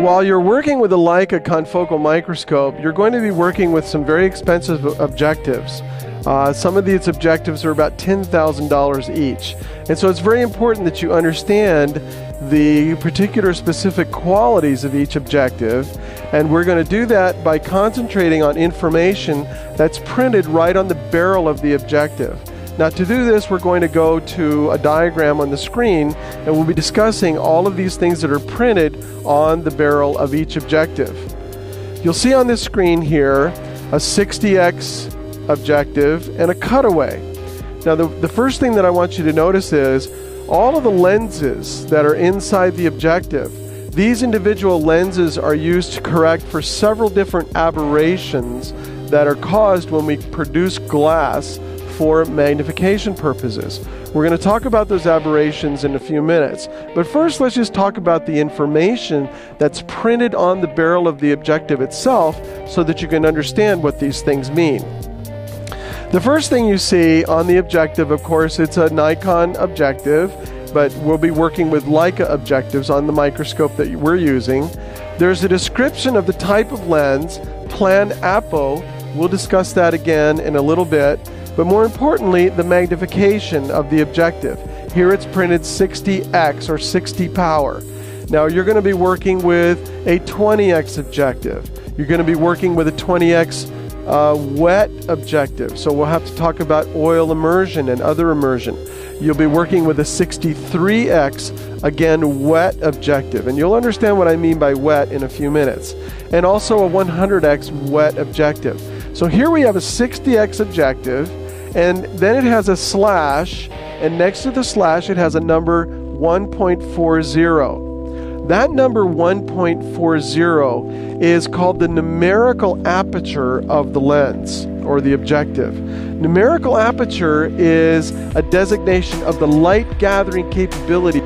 While you're working with a Leica confocal microscope, you're going to be working with some very expensive objectives. Uh, some of these objectives are about $10,000 each. And so it's very important that you understand the particular specific qualities of each objective. And we're going to do that by concentrating on information that's printed right on the barrel of the objective. Now to do this, we're going to go to a diagram on the screen and we'll be discussing all of these things that are printed on the barrel of each objective. You'll see on this screen here a 60x objective and a cutaway. Now the, the first thing that I want you to notice is all of the lenses that are inside the objective. These individual lenses are used to correct for several different aberrations that are caused when we produce glass for magnification purposes. We're going to talk about those aberrations in a few minutes. But first, let's just talk about the information that's printed on the barrel of the objective itself so that you can understand what these things mean. The first thing you see on the objective, of course, it's a Nikon objective, but we'll be working with Leica objectives on the microscope that we're using. There's a description of the type of lens, Plan Apo. We'll discuss that again in a little bit. But more importantly, the magnification of the objective. Here it's printed 60x or 60 power. Now you're going to be working with a 20x objective. You're going to be working with a 20x uh, wet objective. So we'll have to talk about oil immersion and other immersion. You'll be working with a 63x, again, wet objective. And you'll understand what I mean by wet in a few minutes. And also a 100x wet objective. So here we have a 60x objective, and then it has a slash, and next to the slash it has a number 1.40. That number 1.40 is called the numerical aperture of the lens or the objective. Numerical aperture is a designation of the light gathering capability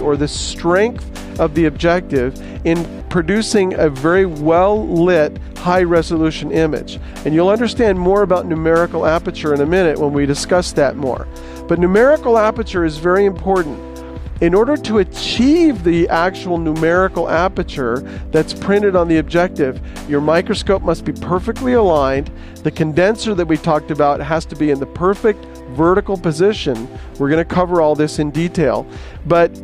or the strength of the objective in producing a very well lit high resolution image. And you'll understand more about numerical aperture in a minute when we discuss that more. But numerical aperture is very important in order to achieve the actual numerical aperture that's printed on the objective, your microscope must be perfectly aligned. The condenser that we talked about has to be in the perfect vertical position. We're going to cover all this in detail. But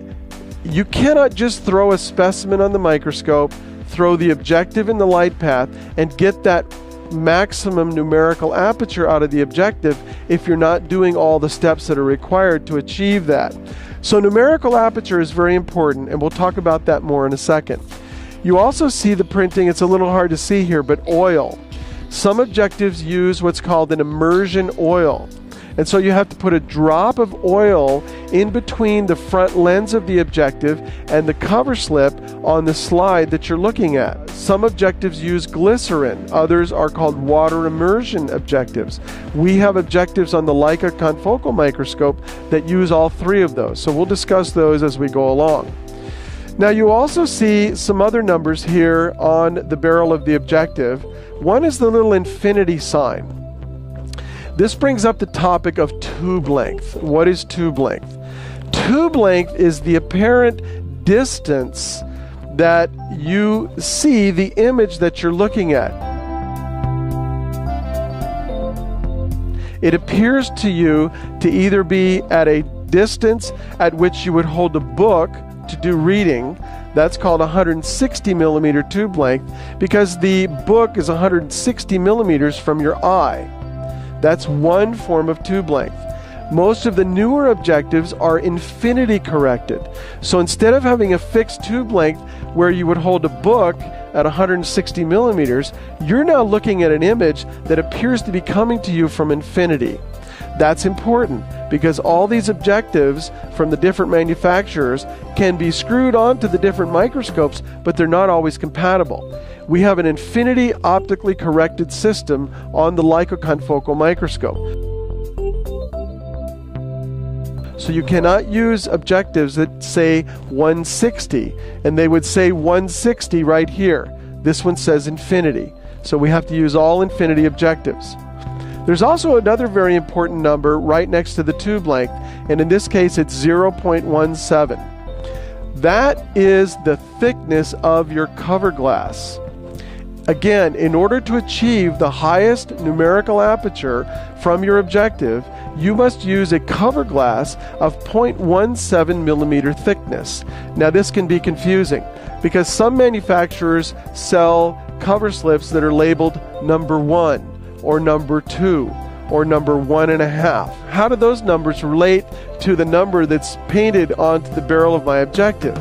you cannot just throw a specimen on the microscope, throw the objective in the light path, and get that maximum numerical aperture out of the objective if you're not doing all the steps that are required to achieve that. So numerical aperture is very important, and we'll talk about that more in a second. You also see the printing, it's a little hard to see here, but oil. Some objectives use what's called an immersion oil. And so you have to put a drop of oil in between the front lens of the objective and the cover slip on the slide that you're looking at. Some objectives use glycerin, others are called water immersion objectives. We have objectives on the Leica confocal microscope that use all three of those. So we'll discuss those as we go along. Now you also see some other numbers here on the barrel of the objective. One is the little infinity sign. This brings up the topic of tube length. What is tube length? Tube length is the apparent distance that you see the image that you're looking at. It appears to you to either be at a distance at which you would hold a book to do reading. That's called 160 millimeter tube length because the book is 160 millimeters from your eye. That's one form of tube length. Most of the newer objectives are infinity corrected. So instead of having a fixed tube length where you would hold a book at 160 millimeters, you're now looking at an image that appears to be coming to you from infinity. That's important because all these objectives from the different manufacturers can be screwed onto the different microscopes, but they're not always compatible we have an infinity optically corrected system on the Leica confocal microscope. So you cannot use objectives that say 160, and they would say 160 right here. This one says infinity. So we have to use all infinity objectives. There's also another very important number right next to the tube length, and in this case it's 0.17. That is the thickness of your cover glass. Again, in order to achieve the highest numerical aperture from your objective, you must use a cover glass of 0.17 millimeter thickness. Now, this can be confusing because some manufacturers sell cover slips that are labeled number one or number two or number one and a half. How do those numbers relate to the number that's painted onto the barrel of my objective?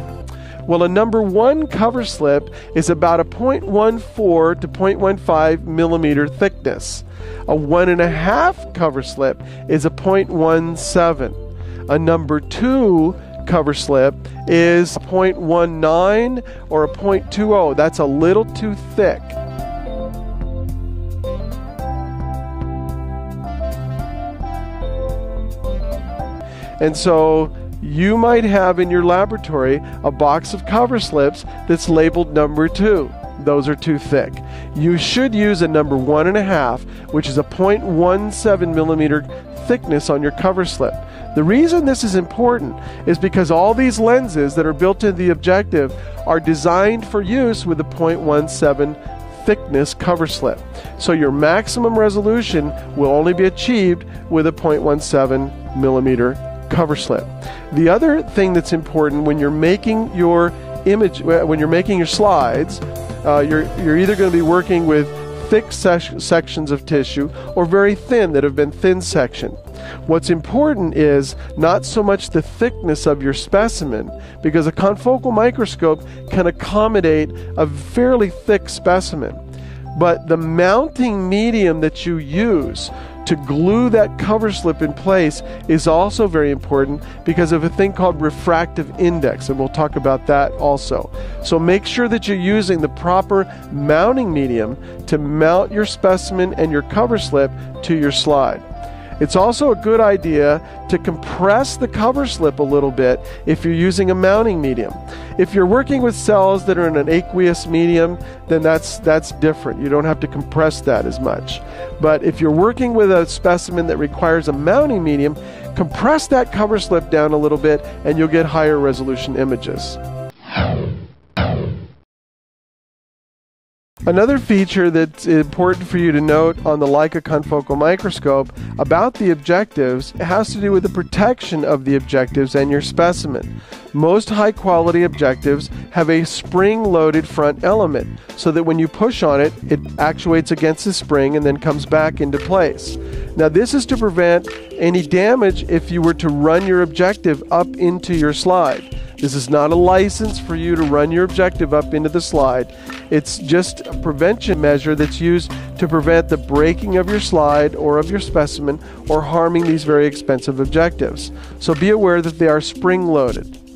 Well, a number one cover slip is about a 0.14 to 0.15 millimeter thickness. A one and a half cover slip is a 0.17. A number two cover slip is 0.19 or a 0.20. That's a little too thick. And so you might have in your laboratory a box of cover slips that's labeled number two. Those are too thick. You should use a number one and a half, which is a 0.17 millimeter thickness on your cover slip. The reason this is important is because all these lenses that are built into the objective are designed for use with a 0.17 thickness cover slip. So your maximum resolution will only be achieved with a 0.17 millimeter cover slip. The other thing that's important when you're making your image, when you're making your slides, uh, you're, you're either going to be working with thick sections of tissue or very thin that have been thin sectioned. What's important is not so much the thickness of your specimen, because a confocal microscope can accommodate a fairly thick specimen, but the mounting medium that you use to glue that cover slip in place is also very important because of a thing called refractive index, and we'll talk about that also. So make sure that you're using the proper mounting medium to mount your specimen and your cover slip to your slide. It's also a good idea to compress the cover slip a little bit if you're using a mounting medium. If you're working with cells that are in an aqueous medium, then that's that's different. You don't have to compress that as much. But if you're working with a specimen that requires a mounting medium, compress that cover slip down a little bit and you'll get higher resolution images. Another feature that's important for you to note on the Leica confocal microscope about the objectives has to do with the protection of the objectives and your specimen. Most high quality objectives have a spring loaded front element so that when you push on it, it actuates against the spring and then comes back into place. Now, this is to prevent any damage if you were to run your objective up into your slide. This is not a license for you to run your objective up into the slide. It's just a prevention measure that's used to prevent the breaking of your slide or of your specimen or harming these very expensive objectives. So be aware that they are spring loaded.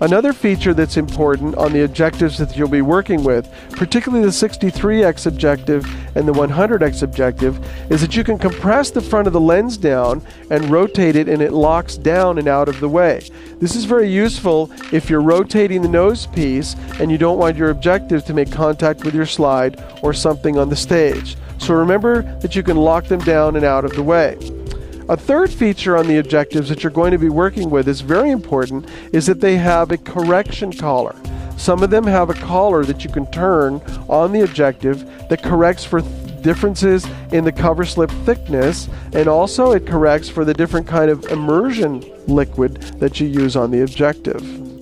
Another feature that's important on the objectives that you'll be working with, particularly the 63x objective and the 100x objective, is that you can compress the front of the lens down and rotate it and it locks down and out of the way. This is very useful if you're rotating the nose piece and you don't want your objective to make contact with your slide or something on the stage. So remember that you can lock them down and out of the way. A third feature on the objectives that you're going to be working with is very important is that they have a correction collar. Some of them have a collar that you can turn on the objective that corrects for differences in the cover slip thickness and also it corrects for the different kind of immersion liquid that you use on the objective.